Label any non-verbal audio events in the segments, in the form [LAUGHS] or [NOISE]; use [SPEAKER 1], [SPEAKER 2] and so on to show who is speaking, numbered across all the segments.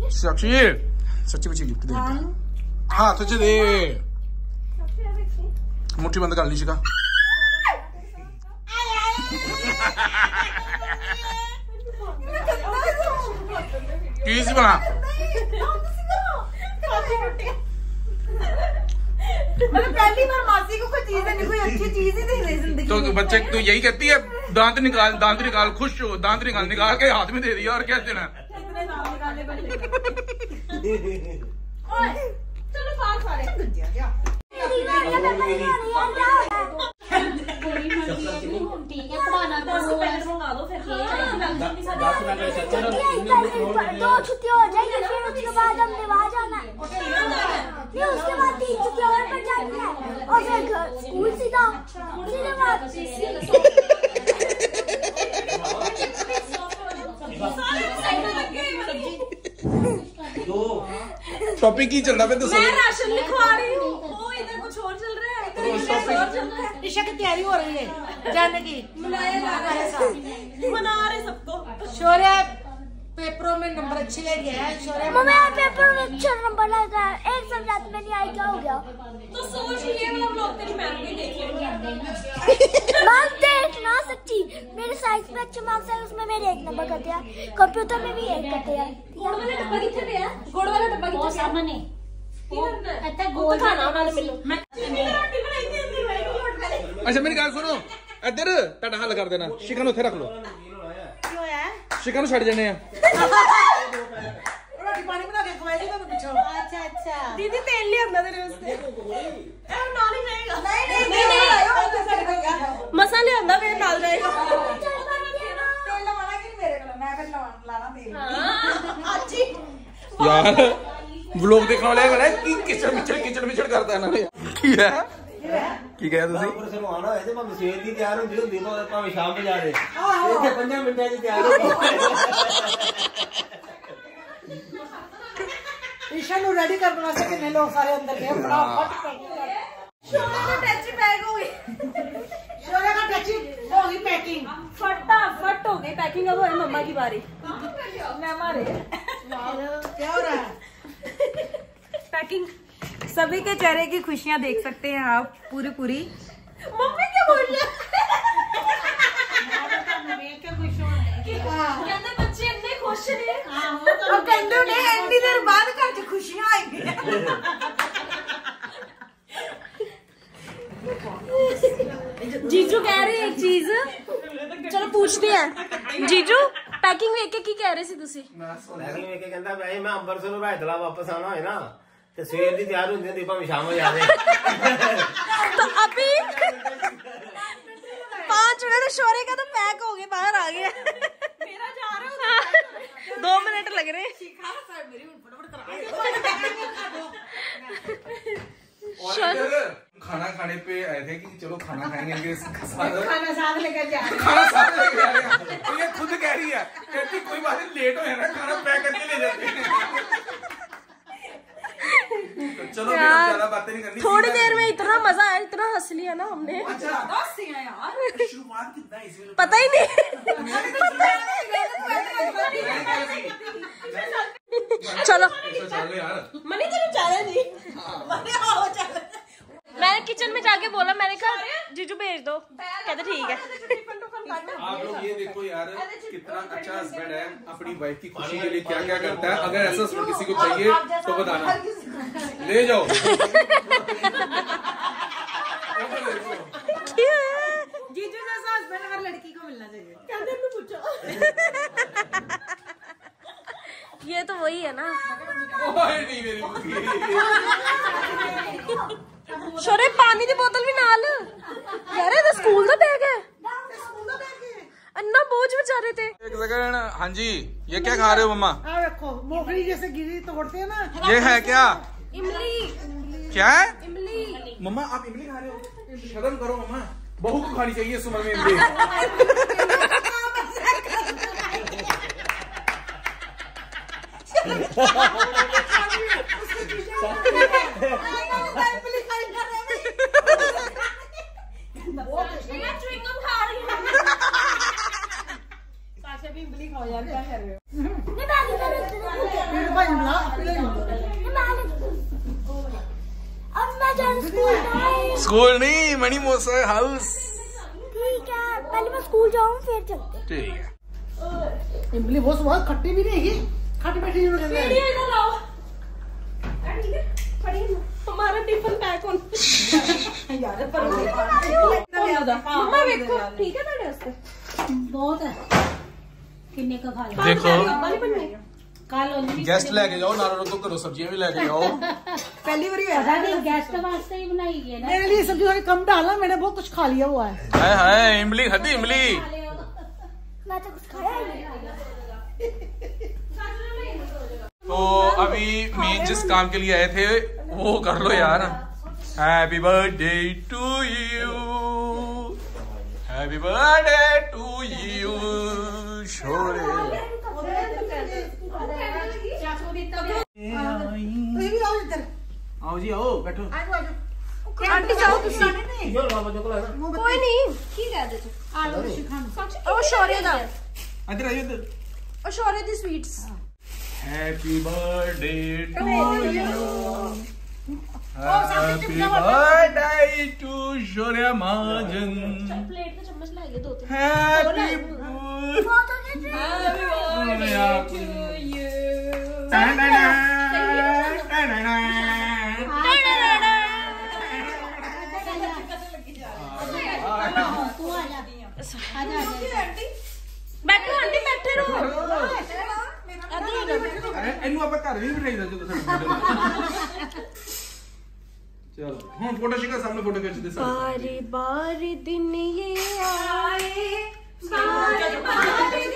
[SPEAKER 1] साक्षी सच्ची मुच्ची गिफ्ट दे च दे मुट्ठी बंद कर ली की बना
[SPEAKER 2] मतलब पहली बार मासी को कोई चीज़ नहीं कोई अच्छी चीज़ ही दे ज़िंदगी
[SPEAKER 1] तो बच्चे तू यही कहती है दांत निकाल दांत निकाल खुश हो दांत निकाल निकाल के हाथ में दे दिया और क्या देना
[SPEAKER 2] निकालने पड़े ओए चलो पास आ रहे
[SPEAKER 3] ठीक है पढ़ाना तो है
[SPEAKER 2] मंगा दो फिर
[SPEAKER 4] दो छुट्टियाँ हो जाएगी फिर उसके बाद हमने वहाँ जाना है नहीं उसके बाद तीन छुट्टियाँ और पड़ जाती है और फिर घर स्कूल सीधा सीधे बात
[SPEAKER 1] टॉपिक ही चलता पे तो
[SPEAKER 2] मैं राशन लिखवा रही हूँ। वो इधर कुछ और चल रहा है इधर कुछ और चल रहा है।
[SPEAKER 5] ईशा की तैयारी हो रही है जाने की।
[SPEAKER 2] मनाया जा रहा है मना रहे सबको।
[SPEAKER 5] शौर्य पेपरों में नंबर अच्छे ले गया है शौर्य।
[SPEAKER 4] मम्मी यहाँ पेपर में अच्छा नंबर लगा है। एक सब्जेक्ट में नहीं आई क्या हो गया?
[SPEAKER 2] तो सोच ये वाला ब्लॉग तेरी मैम भी देख लेंगे।
[SPEAKER 4] मैम मेरे साइंस में अच्छे मार्क्स है उसमें मेरे एक नंबर करते हैं। कंप्यूटर में भी एक करते हैं।
[SPEAKER 2] ਗੁੜ ਵਾਲਾ ਡੱਬਾ ਕਿੱਥੇ ਪਿਆ? ਗੁੜ ਵਾਲਾ ਡੱਬਾ ਕਿੱਥੇ ਪਿਆ? ਸਾਹਮਣੇ।
[SPEAKER 3] ਇੱਥੇ ਗੋਲ
[SPEAKER 2] ਖਾਣਾ ਉਹਨਾਂ ਨੇ ਮਿਲੋ ਮੈਂ ਰੋਟੀ ਬਣਾਈ ਸੀ ਅੰਦਰ ਵਾਈ ਗੁੜ ਵਾਲੇ
[SPEAKER 1] ਅੱਛਾ ਮੇਰੀ ਗੱਲ ਸੁਣੋ। ਇੱਧਰ ਤੁਹਾਡਾ ਹੱਲ ਕਰ ਦੇਣਾ। ਸ਼ਿਕਨ ਉੱਥੇ ਰੱਖ ਲਓ।
[SPEAKER 5] ਕੀ ਹੋਇਆ?
[SPEAKER 1] ਸ਼ਿਕਨ ਛੱਡ ਜੰਨੇ ਆ।
[SPEAKER 5] ਰੋਟੀ ਪਾਣੀ ਬਣਾ ਕੇ ਖਵਾਈ ਤੁਹਾਨੂੰ ਪਿੱਛੋਂ। ਅੱਛਾ ਅੱਛਾ।
[SPEAKER 2] ਦੀਦੀ ਤੇਲ ਲਿਆਉਂਦਾ ਤੇਰੇ ਵਾਸਤੇ। ਇਹ ਮਸਾ ਲਿਆਉਂਦਾ
[SPEAKER 1] ਯਾਰ ਵਲੌਗ ਦੇਖਣ ਵਾਲੇ ਕਹਿੰਦੇ ਕੀ ਕਿਚੜ ਮਿਚੜ ਕਿਚੜ ਮਿਚੜ ਕਰਦਾ ਇਹਨਾਂ ਨੇ ਕੀ ਹੈ ਕੀ ਕਹਿਆ ਤੁਸੀਂ
[SPEAKER 6] ਪਰ ਸਾਨੂੰ ਆਣਾ ਹੋਏ ਤੇ ਭਾਵੇਂ ਸਵੇਰ ਦੀ ਤਿਆਰ ਹੁੰਦੀ ਹੁੰਦੀ ਭਾਵੇਂ ਭਾਵੇਂ ਸ਼ਾਮ ਬਜਾ ਦੇ ਇੱਥੇ ਪੰਜਾਂ ਮਿੰਟਾਂ 'ਚ ਤਿਆਰ ਹੋ
[SPEAKER 5] ईशा ਨੂੰ ਰੈਡੀ ਕਰਨ ਵਾਸਤੇ ਕਿੰਨੇ ਲੋਕ ਸਾਰੇ ਅੰਦਰ ਗਏ ਫਟਾਫਟ ਪੈਕਿੰਗ ਕਰ
[SPEAKER 2] ਸ਼ੋਰੇ ਨੂੰ ਟੱਚ ਬੈਗ ਹੋ ਗਈ
[SPEAKER 5] शौर्य का टची हो गई पैकिंग
[SPEAKER 2] फटाफट हो गई पैकिंग अब है मम्मा की बारी मैं मारे पैकिंग सभी के चेहरे की खुशियाँ देख सकते हैं आप पूरी पूरी। मम्मी क्या बोल रही [LAUGHS] जीजू कह रहे हैं एक चीज़। चलो पूछते हैं। जीजू? पैकिंग ਵੇਖ ਕੇ ਕੀ ਕਹਿ ਰਹੇ ਸੀ ਤੁਸੀਂ
[SPEAKER 6] ਲੈਕਿਨ ਵੇਖ ਕੇ ਕਹਿੰਦਾ ਭਾਈ ਮੈਂ ਅੰਬਰਸਰ ਨੂੰ ਰਾਇਤਲਾ ਵਾਪਸ ਆਣਾ ਹੋਏ ਨਾ ਤੇ ਸਵੇਰ ਦੀ ਤਿਆਰ ਹੁੰਦੀ ਹੁੰਦੀ ਭਾਵੇਂ ਸ਼ਾਮ ਹੋ ਜਾਵੇ
[SPEAKER 2] तो अभी पांच मिनट शौर्य का तो पैक हो गए बाहर आ गया मेरा जा रहा हूँ दो मिनट लग रहे
[SPEAKER 1] और इधर खाना खाने पे आए थे कि चलो खाना खाएंगे इनके साथ
[SPEAKER 5] खाना साथ लेकर जा
[SPEAKER 1] खाना साथ लेके आ रहे हैं तो ये खुद कह रही है। कहती कोई बात नहीं लेट हो है ना खाना पैक करके ले जाते हैं। तो चलो ज़्यादा बातें नहीं करनी
[SPEAKER 2] थोड़ी देर में इतना मज़ा आया इतना हंस लिया ना हमने।
[SPEAKER 1] अच्छा। शुरुआत कितना है
[SPEAKER 2] पता ही नहीं। चलो
[SPEAKER 1] तो चलो
[SPEAKER 2] मनी तेरे चाहे नहीं। मैंने किचन में जाके बोला मैंने कहा जीजू भेज दो। कहते ठीक है।
[SPEAKER 1] आप लोग ये देखो यार कितना अच्छा हस्बैंड है अपनी वाइफ की खुशी के लिए क्या क्या करता है अगर ऐसा हस्बैंड किसी को चाहिए तो बताना ले जाओ [LAUGHS]
[SPEAKER 5] जीजू जैसा हस्बैंड हर लड़की को मिलना चाहिए
[SPEAKER 2] ये तो वही है ना
[SPEAKER 1] ओए नहीं मेरी बुद्धि
[SPEAKER 2] ਸ਼ੋਰੇ [LAUGHS] ਪਾਣੀ ਦੀ ਬੋਤਲ ਵੀ ਨਾਲ ਯਾਰ ਇਹ ਤਾਂ ਸਕੂਲ ਦਾ रहे थे।
[SPEAKER 1] एक सेकंड हाँ जी ये क्या खा रहे हो मम्मा?
[SPEAKER 5] आ देखो जैसे गिरी तोड़ते हैं ना?
[SPEAKER 1] ये है क्या?
[SPEAKER 2] इमली।
[SPEAKER 1] क्या है?
[SPEAKER 2] इमली।
[SPEAKER 1] मम्मा आप इमली खा रहे हो? शर्म करो मम्मा बहू को खानी चाहिए इस उम्र में इमली। [LAUGHS] [LAUGHS] [LAUGHS]
[SPEAKER 4] स्कूल
[SPEAKER 1] नहीं मणि मोसा हाउस।
[SPEAKER 4] ठीक है पहले मैं स्कूल जाऊँ फिर चलते
[SPEAKER 1] ठीक है।
[SPEAKER 5] इमली बहुत बहुत खट्टी भी रहेगी खट्टी बैठी
[SPEAKER 2] इधर आओ। हाँ, हमारा टिफ़िन पैक होना। यार पर देखो ठीक है
[SPEAKER 3] बहुत है। किन्ने का खा लिया
[SPEAKER 1] देखो
[SPEAKER 2] ਵਾਲੀ ਬਣਨੀ
[SPEAKER 3] ਕੱਲ ਉਹਨੇ
[SPEAKER 1] गेस्ट लेके जाओ नारा को करो सब्जियां भी लेके जाओ
[SPEAKER 5] पहली बार
[SPEAKER 3] ਪਤਾ ਨਹੀਂ ਗੈਸਟ ਵਾਸਤੇ ਹੀ ਬਣਾਈ ਗਈ ਨਾ
[SPEAKER 5] मेरे लिए सब्जी थोड़ी कम डालना मैंने बहुत कुछ खा लिया हुआ है
[SPEAKER 1] हाय हाय इमली खाती इमली
[SPEAKER 4] मैं तो कुछ खाया ही नहीं
[SPEAKER 1] तो अभी मेन जिस काम के लिए आए थे वो कर लो यार happy birthday to you happy birthday to you शोरे आओ जी आओ बैठो
[SPEAKER 2] आजो आजो आंटी
[SPEAKER 6] जाओ तुसी यो लो मुझे को
[SPEAKER 2] लगा कोई नहीं। ठीक है देखो आलू ऋषि खान ओ शौर्य दा।
[SPEAKER 1] इधर आइए इधर।
[SPEAKER 2] ओ शौर्य दी
[SPEAKER 1] sweets. Happy birthday to you happy birthday to Shaurya
[SPEAKER 2] Mahajan plate में चम्मच लाएँगे दो तीन।
[SPEAKER 1] हैप्पी
[SPEAKER 3] बर्थडे टू यू
[SPEAKER 2] ਬੈਠੋ ਆਂਟੀ ਬੈਠੇ ਰਹੋ।
[SPEAKER 1] ਇਹਨੂੰ ਆਪਾਂ ਘਰ ਵੀ ਬਿਠਾਈਦਾ ਦਿੰਦੇ ਸਾਡੇ ਚਲੋ ਹੁਣ ਫੋਟੋ ਸ਼ਿਕਾ ਸਾਹਮਣੇ ਫੋਟੋ ਖਿੱਚਦੇ ਸਾਰੇ।
[SPEAKER 2] ਬਾਰੀ ਬਾਰੀ ਦਿਨ ਇਹ ਆਏ। ਬਾਰੀ ਬਾਰੀ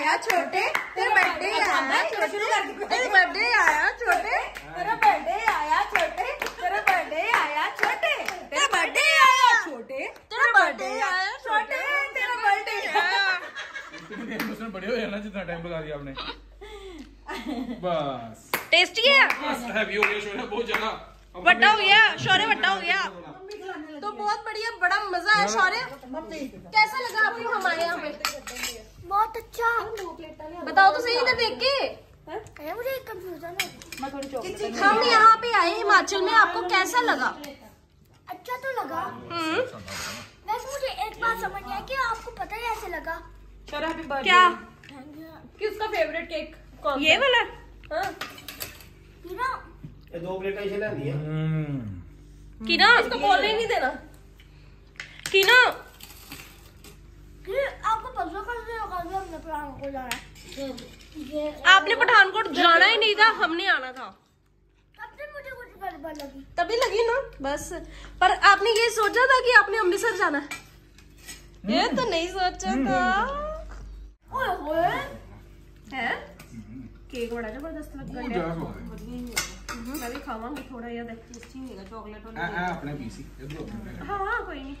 [SPEAKER 2] आया छोटे तेरा बर्थडे आया छोटे। तेरा बर्थडे आया छोटे। तेरा बर्थडे आया छोटे। तेरा बर्थडे आया छोटे। तेरा बर्थडे आया छोटे। तेरा बर्थडे आया छोटे। तेरा बर्थडे आया।
[SPEAKER 1] बड़े हो जाना जितना टाइम लगा दिया आपने। [LAUGHS] बस।
[SPEAKER 2] टेस्टी है?
[SPEAKER 1] बस हैवी हो गया शोर बहुत ज़्यादा।
[SPEAKER 2] बड़ा हो गया शौर्य बड़ा हो गया तो बहुत बढ़िया बड़ा मज़ा आया शौर्य कैसा लगा आपको हमारे यहाँ पे
[SPEAKER 4] बहुत अच्छा
[SPEAKER 2] बताओ तो सही इधर देख के
[SPEAKER 4] मुझे कंफ्यूजन है
[SPEAKER 2] हम यहाँ पे आए हिमाचल में आपको कैसा लगा
[SPEAKER 4] अच्छा तो लगा वैसे मुझे एक बात समझ नहीं आई कि आपको पता है ऐसे लगा
[SPEAKER 2] क्या किसका फेवरेट केक कौन ये वाला हाँ
[SPEAKER 6] ਇਹ ਦੋ ਪਲੇਟਾਂ ਇਸੇ ਲੈਂਦੀ ਆ
[SPEAKER 2] की ना इसको बोलने ही नहीं देना की ना
[SPEAKER 4] कि आपको पता कैसे लगा कि हमने प्लान को जाना है ये
[SPEAKER 2] आपने पठानकोट जाना ही नहीं था हमने आना था
[SPEAKER 4] तब से मुझे कुछ गड़बड़ लगी
[SPEAKER 2] तभी लगी ना बस पर आपने ये सोचा था कि आपने अमृतसर जाना है ये तो नहीं सोचा था
[SPEAKER 4] ओए होए
[SPEAKER 2] है केक बड़ा जबरदस्त लग
[SPEAKER 1] बहुत
[SPEAKER 2] रहा
[SPEAKER 1] ਮੈਂ ਵੀ ਖਾਵਾਂਗੀ
[SPEAKER 2] ਥੋੜਾ ਜਿਹਾ ਤਾਂ ਟੇਸਟੀ ਹੋਏਗਾ ਚਾਕਲੇਟ ਵਾਲਾ ਆ
[SPEAKER 1] ਆਪਣੇ ਪੀਸੀ ਹਾਂ ਕੋਈ ਨਹੀਂ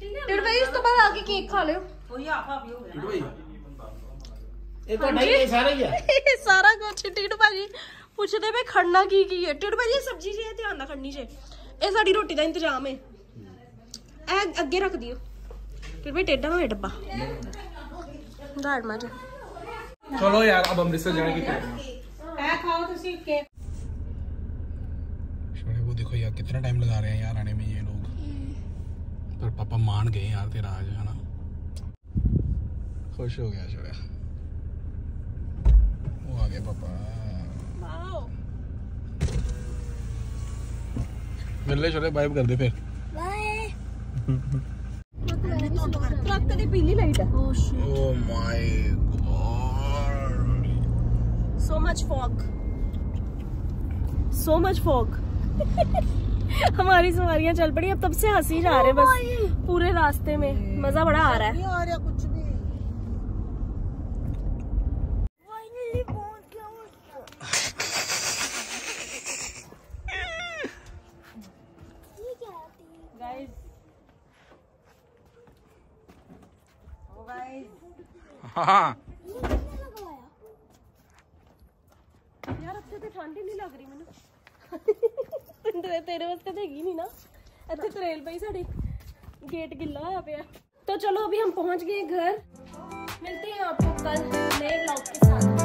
[SPEAKER 1] ਡੇਢ
[SPEAKER 2] ਵਜੇ ਉਸ ਤੋਂ ਬਾਅਦ ਆ ਕੇ ਕੇਕ ਖਾ ਲਿਓ ਉਹੀ ਆਪ ਆਪ
[SPEAKER 1] ਹੋ ਗਿਆ
[SPEAKER 6] ਡੇਢ ਇਹ ਤਾਂ ਨਹੀਂ ਸਾਰਾ ਹੀ ਆ ਇਹ
[SPEAKER 2] ਸਾਰਾ ਕੁਝ ਟਿਕਟ ਭਾਜੀ ਪੁੱਛਦੇ ਵੇ ਖੜਨਾ ਕੀ ਕੀ ਹੈ ਟਿਕਟ ਭਾਜੀ ਸਬਜ਼ੀ ਜੀ ਧਿਆਨ ਨਾਲ ਖੜਨੀ ਜੇ ਇਹ ਸਾਡੀ ਰੋਟੀ ਦਾ ਇੰਤਜ਼ਾਮ ਹੈ ਇਹ ਅੱਗੇ ਰੱਖ ਦਿਓ ਟਿਕਟ ਭਾਈ ਟੇਡਾ ਹੋਏ ਡੱਬਾ ਦਾੜ ਮਾਰ ਜਾ
[SPEAKER 1] चलो यार अब अमृतसर जाने की तैयारी
[SPEAKER 3] ਇਹ ਖਾਓ ਤੁਸੀਂ ਕੇ
[SPEAKER 1] शोरे वो देखो यार कितना टाइम लगा रहे हैं यार आने में ये लोग पर पापा मान गए यार तेरा आज है ना खुश हो गया शोया वो आ गया पापा मिल ले छोरे वाइब कर दे फिर
[SPEAKER 4] बाय [LAUGHS]
[SPEAKER 2] ਟਰੱਕ ਦੀ ਪੀਲੀ ਲਾਈਟ ਹੈ
[SPEAKER 1] ओ my god
[SPEAKER 2] so much fog so much fog [LAUGHS] हमारी सवारियाँ चल पड़ी अब तब से हँसी जा रहे बस पूरे रास्ते में। मज़ा बड़ा आ रहा है।
[SPEAKER 5] नहीं आ रहा कुछ भी।
[SPEAKER 4] फाइनली पहुँच गया ये क्या है
[SPEAKER 1] हाँ
[SPEAKER 4] ये किसने लगवाया
[SPEAKER 2] यार अब ਤੇ ਠੰਡ ਹੀ ਨਹੀਂ ਲੱਗ ਰਹੀ ਮੈਨੂੰ [LAUGHS] ਤੇਰੇ ਤੇਰੇ ਵਾਸਤੇ ਤਾਂ ਹੈਗੀ ਨਹੀਂ ਨਾ ਇੱਥੇ ਤਰੇਲ ਪਈ ਸਾਡੀ गेट गिल्ला होया पिया तो चलो अभी हम पहुंच गए घर मिलते हैं आपको कल नए ब्लॉग के